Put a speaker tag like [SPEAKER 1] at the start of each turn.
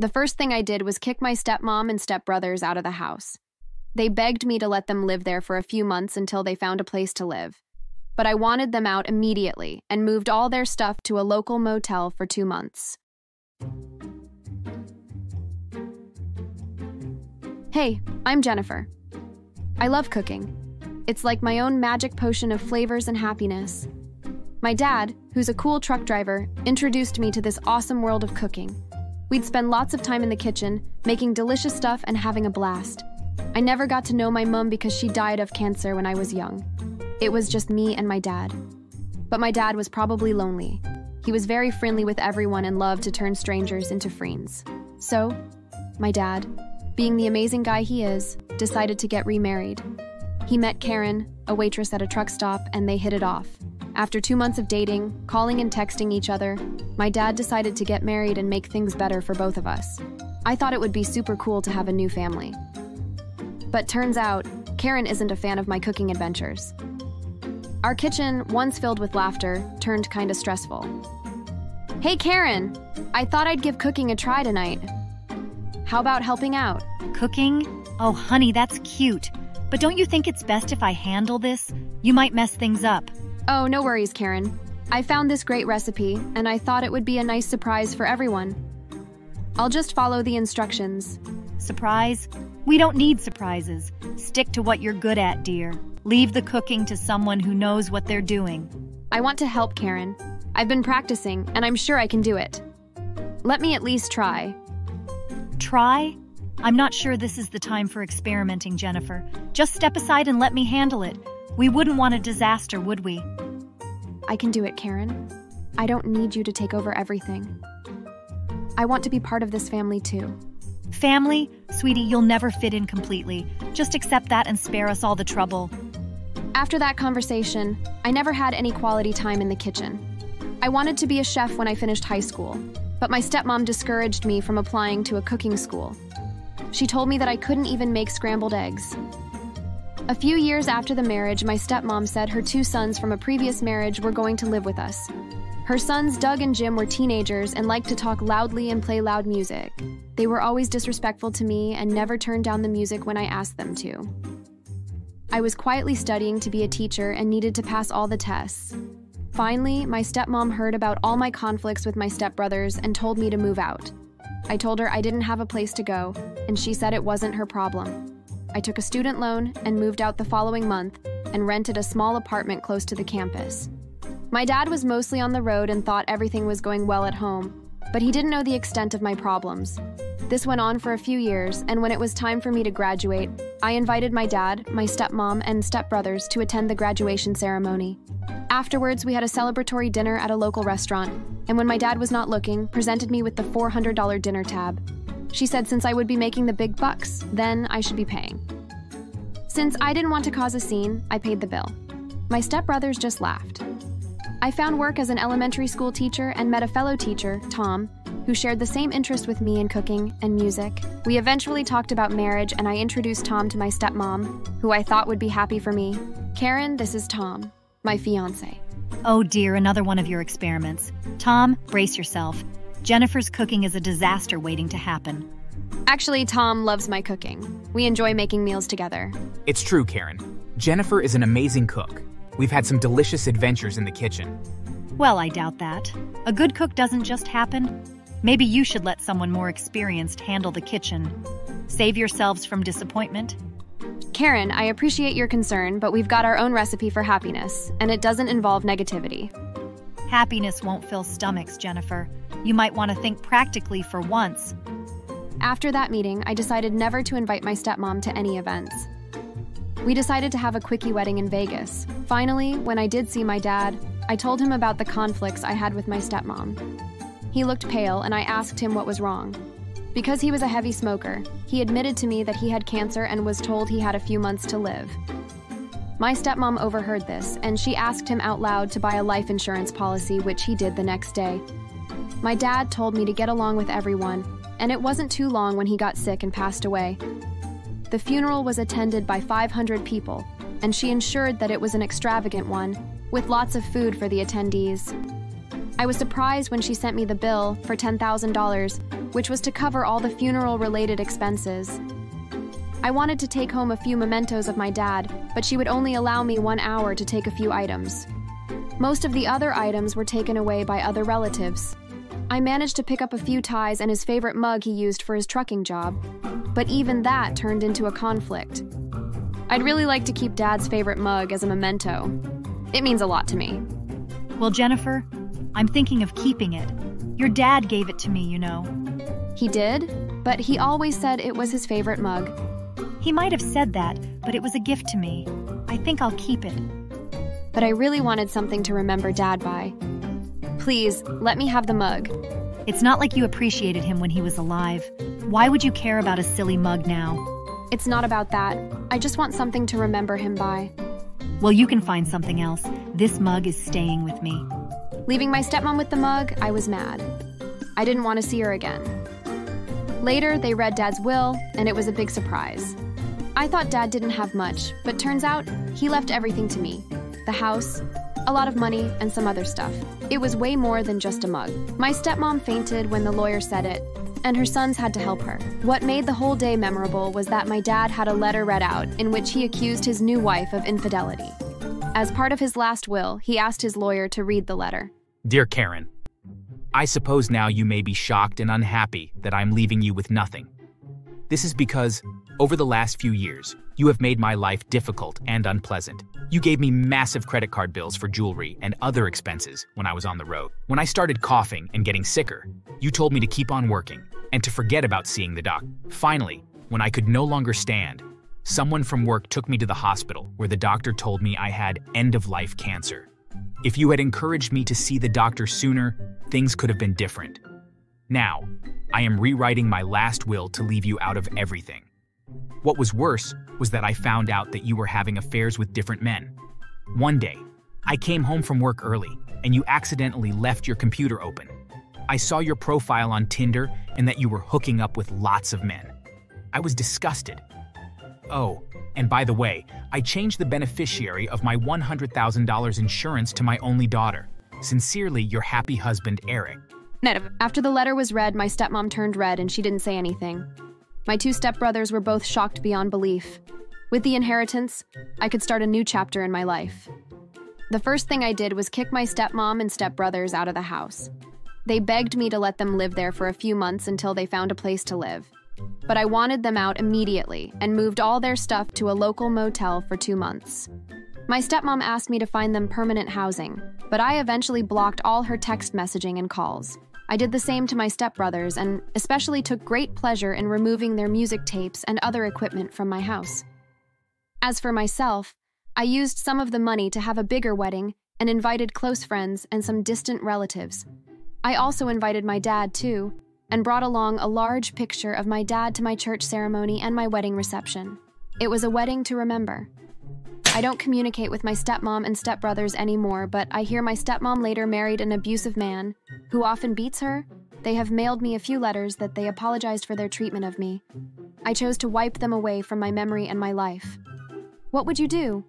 [SPEAKER 1] The first thing I did was kick my stepmom and stepbrothers out of the house. They begged me to let them live there for a few months until they found a place to live. But I wanted them out immediately and moved all their stuff to a local motel for two months. Hey, I'm Jennifer. I love cooking. It's like my own magic potion of flavors and happiness. My dad, who's a cool truck driver, introduced me to this awesome world of cooking. We'd spend lots of time in the kitchen, making delicious stuff and having a blast. I never got to know my mom because she died of cancer when I was young. It was just me and my dad. But my dad was probably lonely. He was very friendly with everyone and loved to turn strangers into friends. So, my dad, being the amazing guy he is, decided to get remarried. He met Karen, a waitress at a truck stop, and they hit it off. After two months of dating, calling and texting each other, my dad decided to get married and make things better for both of us. I thought it would be super cool to have a new family. But turns out, Karen isn't a fan of my cooking adventures. Our kitchen, once filled with laughter, turned kinda stressful. Hey Karen, I thought I'd give cooking a try tonight. How about helping out?
[SPEAKER 2] Cooking? Oh, honey, that's cute. But don't you think it's best if I handle this? You might mess things up.
[SPEAKER 1] Oh, no worries, Karen. I found this great recipe, and I thought it would be a nice surprise for everyone. I'll just follow the instructions.
[SPEAKER 2] Surprise? We don't need surprises. Stick to what you're good at, dear. Leave the cooking to someone who knows what they're doing.
[SPEAKER 1] I want to help Karen. I've been practicing, and I'm sure I can do it. Let me at least try.
[SPEAKER 2] Try? I'm not sure this is the time for experimenting, Jennifer. Just step aside and let me handle it. We wouldn't want a disaster, would we?
[SPEAKER 1] I can do it, Karen. I don't need you to take over everything. I want to be part of this family too.
[SPEAKER 2] Family? Sweetie, you'll never fit in completely. Just accept that and spare us all the trouble.
[SPEAKER 1] After that conversation, I never had any quality time in the kitchen. I wanted to be a chef when I finished high school, but my stepmom discouraged me from applying to a cooking school. She told me that I couldn't even make scrambled eggs. A few years after the marriage, my stepmom said her two sons from a previous marriage were going to live with us. Her sons, Doug and Jim, were teenagers and liked to talk loudly and play loud music. They were always disrespectful to me and never turned down the music when I asked them to. I was quietly studying to be a teacher and needed to pass all the tests. Finally, my stepmom heard about all my conflicts with my stepbrothers and told me to move out. I told her I didn't have a place to go, and she said it wasn't her problem. I took a student loan and moved out the following month and rented a small apartment close to the campus. My dad was mostly on the road and thought everything was going well at home, but he didn't know the extent of my problems. This went on for a few years, and when it was time for me to graduate, I invited my dad, my stepmom, and stepbrothers to attend the graduation ceremony. Afterwards, we had a celebratory dinner at a local restaurant, and when my dad was not looking, presented me with the $400 dinner tab. She said since I would be making the big bucks, then I should be paying. Since I didn't want to cause a scene, I paid the bill. My stepbrothers just laughed. I found work as an elementary school teacher and met a fellow teacher, Tom, who shared the same interest with me in cooking and music. We eventually talked about marriage, and I introduced Tom to my stepmom, who I thought would be happy for me. Karen, this is Tom, my fiance.
[SPEAKER 2] Oh dear, another one of your experiments. Tom, brace yourself. Jennifer's cooking is a disaster waiting to happen.
[SPEAKER 1] Actually, Tom loves my cooking. We enjoy making meals together.
[SPEAKER 3] It's true, Karen. Jennifer is an amazing cook. We've had some delicious adventures in the kitchen.
[SPEAKER 2] Well, I doubt that. A good cook doesn't just happen. Maybe you should let someone more experienced handle the kitchen. Save yourselves from disappointment.
[SPEAKER 1] Karen, I appreciate your concern, but we've got our own recipe for happiness, and it doesn't involve negativity.
[SPEAKER 2] Happiness won't fill stomachs, Jennifer. You might want to think practically for once.
[SPEAKER 1] After that meeting, I decided never to invite my stepmom to any events. We decided to have a quickie wedding in Vegas. Finally, when I did see my dad, I told him about the conflicts I had with my stepmom. He looked pale, and I asked him what was wrong. Because he was a heavy smoker, he admitted to me that he had cancer and was told he had a few months to live. My stepmom overheard this, and she asked him out loud to buy a life insurance policy, which he did the next day. My dad told me to get along with everyone, and it wasn't too long when he got sick and passed away. The funeral was attended by 500 people, and she ensured that it was an extravagant one, with lots of food for the attendees. I was surprised when she sent me the bill for $10,000, which was to cover all the funeral related expenses. I wanted to take home a few mementos of my dad, but she would only allow me one hour to take a few items. Most of the other items were taken away by other relatives. I managed to pick up a few ties and his favorite mug he used for his trucking job, but even that turned into a conflict. I'd really like to keep Dad's favorite mug as a memento. It means a lot to me.
[SPEAKER 2] Well, Jennifer, I'm thinking of keeping it. Your dad gave it to me, you know.
[SPEAKER 1] He did, but he always said it was his favorite mug.
[SPEAKER 2] He might have said that, but it was a gift to me. I think I'll keep it.
[SPEAKER 1] But I really wanted something to remember Dad by. Please, let me have the mug.
[SPEAKER 2] It's not like you appreciated him when he was alive. Why would you care about a silly mug now?
[SPEAKER 1] It's not about that. I just want something to remember him by.
[SPEAKER 2] Well, you can find something else. This mug is staying with me.
[SPEAKER 1] Leaving my stepmom with the mug, I was mad. I didn't want to see her again. Later, they read Dad's will, and it was a big surprise. I thought Dad didn't have much, but turns out he left everything to me the house, a lot of money, and some other stuff. It was way more than just a mug. My stepmom fainted when the lawyer said it, and her sons had to help her. What made the whole day memorable was that my dad had a letter read out in which he accused his new wife of infidelity. As part of his last will, he asked his lawyer to read the letter.
[SPEAKER 3] Dear Karen, I suppose now you may be shocked and unhappy that I'm leaving you with nothing. This is because, over the last few years, you have made my life difficult and unpleasant. You gave me massive credit card bills for jewelry and other expenses when I was on the road. When I started coughing and getting sicker, you told me to keep on working and to forget about seeing the doc. Finally, when I could no longer stand, someone from work took me to the hospital where the doctor told me I had end-of-life cancer. If you had encouraged me to see the doctor sooner, things could have been different. Now, I am rewriting my last will to leave you out of everything. What was worse was that I found out that you were having affairs with different men. One day, I came home from work early, and you accidentally left your computer open. I saw your profile on Tinder and that you were hooking up with lots of men. I was disgusted. Oh, and by the way, I changed the beneficiary of my $100,000 insurance to my only daughter. Sincerely, your happy husband, Eric.
[SPEAKER 1] After the letter was read, my stepmom turned red and she didn't say anything. My two stepbrothers were both shocked beyond belief. With the inheritance, I could start a new chapter in my life. The first thing I did was kick my stepmom and stepbrothers out of the house. They begged me to let them live there for a few months until they found a place to live. But I wanted them out immediately and moved all their stuff to a local motel for two months. My stepmom asked me to find them permanent housing, but I eventually blocked all her text messaging and calls. I did the same to my stepbrothers and especially took great pleasure in removing their music tapes and other equipment from my house. As for myself, I used some of the money to have a bigger wedding and invited close friends and some distant relatives. I also invited my dad, too, and brought along a large picture of my dad to my church ceremony and my wedding reception. It was a wedding to remember. I don't communicate with my stepmom and stepbrothers anymore, but I hear my stepmom later married an abusive man who often beats her. They have mailed me a few letters that they apologized for their treatment of me. I chose to wipe them away from my memory and my life. What would you do?